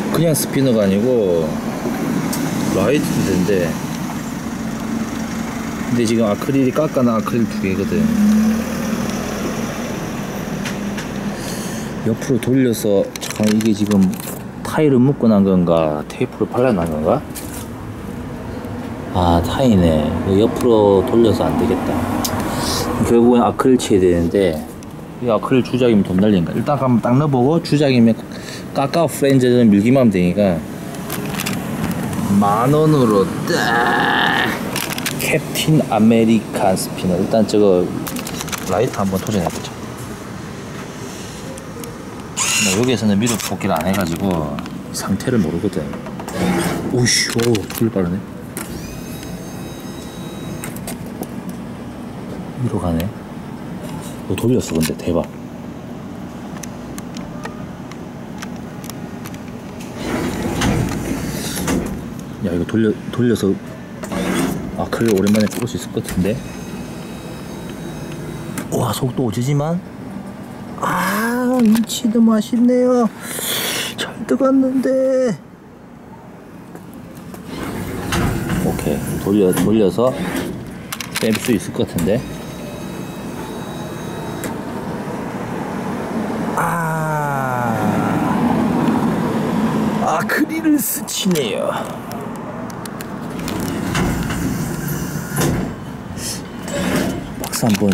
스- 그냥 스피너가 아니고 라이트 된데. 근데 지금 아크릴이 깎아나 아크릴 두 개거든. 옆으로 돌려서 잠깐 이게 지금 타일을 묶고 난 건가? 테이프를 발라난 건가? 아 타이네. 옆으로 돌려서 안 되겠다. 결국엔 아크릴 쳐야 되는데 이 아크릴 주작이면 돈 날린가 일단 한번 딱 넣어보고 주작이면 까까 프렌즈는 밀기만 하면 되니까 만 원으로 딱 캡틴 아메리칸 스피너. 일단 저거 라이트 한번 도전해보자 나 여기에서는 미루 뽑기를 안 해가지고 상태를 모르거든. 오이씨 오불 빠르네. 위로 가네. 어, 돌렸어 근데. 대박 야 이거 돌려 돌려서. 아 그래 오랜만에 뽑을 수 있을 것 같은데? 와 속도 오지지만. 아 위치도 맛있네요. 잘 들어갔는데. 오케이 돌려 돌려서 뺄 수 있을 것 같은데? 아. 아크릴을 스치네요 박스 한번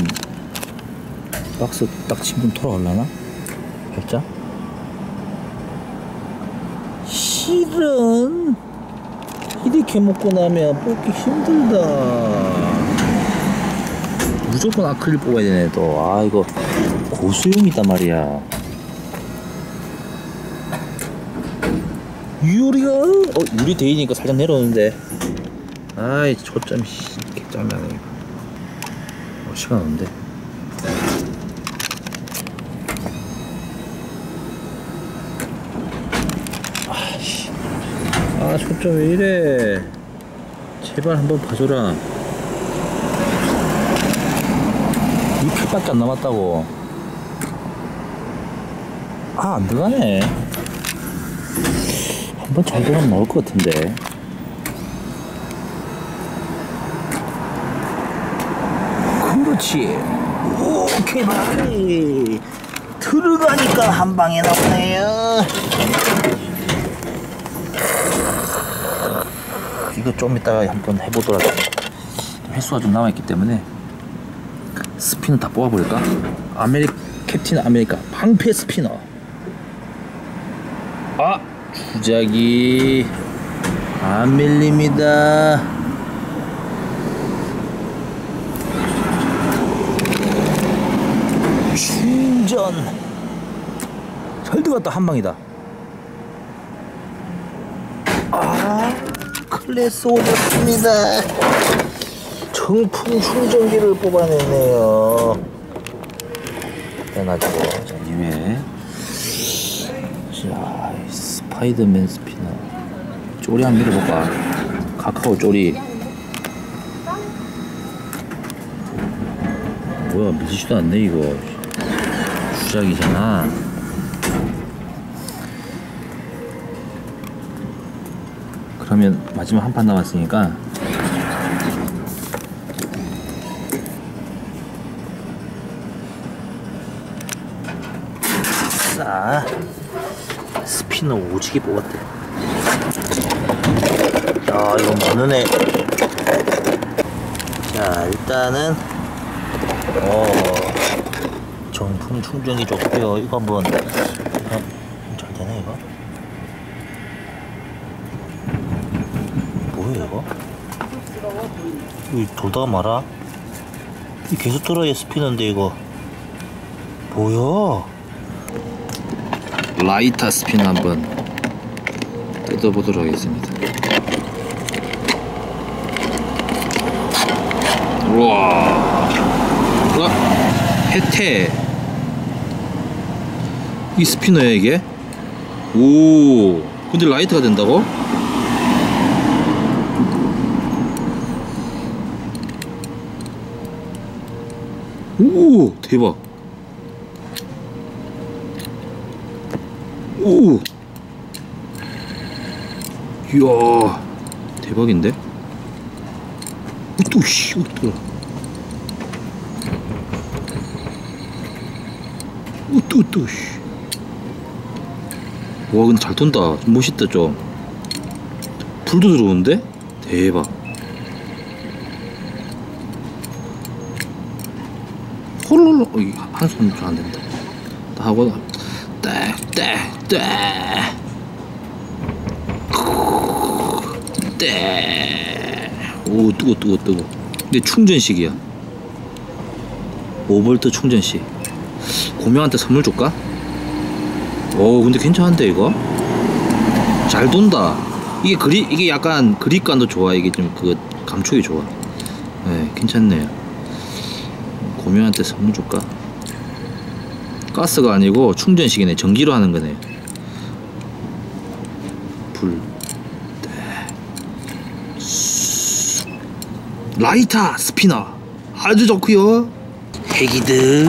박스 딱 치면 돌아올라나? 살짝? 실은 이렇게 먹고 나면 뽑기 힘들다. 무조건 아크릴 뽑아야 되네 또 아 이거 고수용이단 말이야. 유리가 어 유리 데이니까 살짝 내려오는데. 아이 초점이 씨, 개짱나네 시간 없는데. 아씨. 아 초점 왜 이래? 제발 한번 봐줘라. 이 필밖에 안 남았다고. 아 안 들어가네. 한번 잘 들어가면 나올 것 같은데 그렇지. 오케이 바이. 들어가니까 한 방에 나오네요. 이거 좀 이따가 한번 해보도록 횟수가 좀 남아있기 때문에 spinner 다 뽑아볼까? 아메리 캡틴 아메리카 방패 spinner. 아 주작이 안 밀립니다 충전 잘 들어갔다 한 방이다. 아 클래스 오졌습니다 정품 충전기를 뽑아내네요. 빼놔주고. 자 이외에. 자이 스파이더맨 스피너. 쪼리 한번 밀어볼까? 카카오 쪼리. 뭐야 밀지도 않네 이거 주작이잖아. 그러면 마지막 한 판 남았으니까. 싸 스피너 오지게 뽑았대. 야 이거 많으네. 자 일단은 어 정품 충전기 좋고요. 이거 한번 어, 잘 되네 이거? 뭐야 이거? 이거 돌다가 말아 이 계속 돌아야 스피너인데 이거. 뭐야? 라이터 스피너 한번 뜯어보도록 하겠습니다. 우와. 우와. 혜태 이 스피너야 이게 오 근데 라이트가 된다고? 오 대박 오 이야 대박인데? 우뚜 씨 우뚜 우뚜 우뚜 씨. 와 근데 잘 돈다. 좀 멋있다 좀 불도 들어오는데? 대박. 홀롤로 어, 한손 잘 안된다. 다 하고 땡땡땡 땡오 뜨거 뜨거 뜨거. 근데 충전식이야. 5V 충전식. 고명한테 선물 줄까? 오 근데 괜찮은데 이거? 잘 돈다. 이게 그리 이게 약간 그립감도 좋아. 이게 좀 그 감촉이 좋아. 네 괜찮네요 고명한테 선물 줄까? 가스가 아니고 충전식이네. 전기로 하는 거네. 불. 네. 라이터 스피너. 아주 좋고요. 애기들